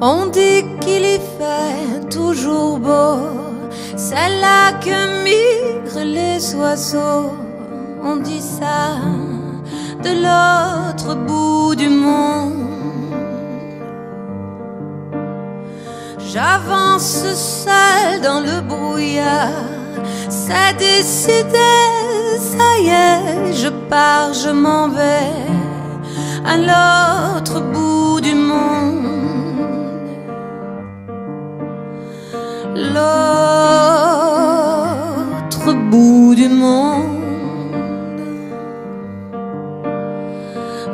On dit qu'il y fait toujours beau, c'est là que migrent les oiseaux. On dit ça de l'autre bout du monde. J'avance seul dans le brouillard, c'est décidé, ça y est, je pars, je m'en vais à l'autre bout L'autre bout du monde.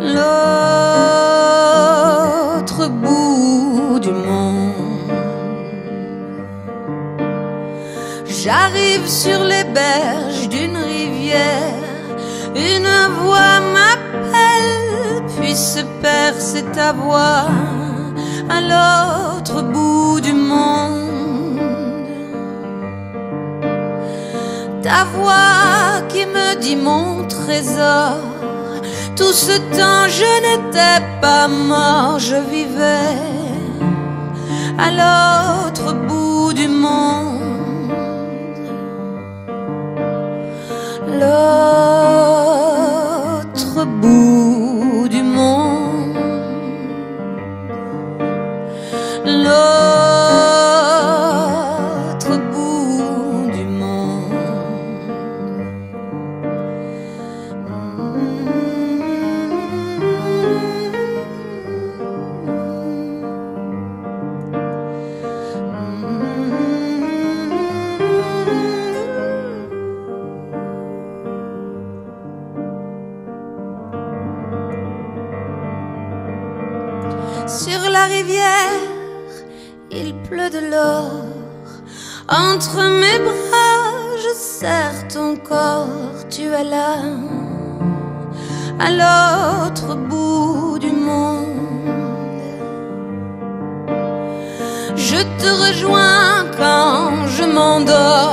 L'autre bout du monde. J'arrive sur les berges d'une rivière. Une voix m'appelle, puis se perce ta voix à l'autre bout Ta voix qui me dit mon trésor. Tout ce temps je n'étais pas mort, je vivais à l'autre bout du monde. Sur la rivière, il pleut de l'or. Entre mes bras, je serre ton corps. Tu es là, à l'autre bout du monde. Je te rejoins quand je m'endors,